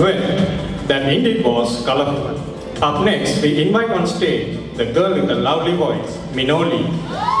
Well, that indeed was colorful. Up next, we invite on stage the girl with the lovely voice, Minoli.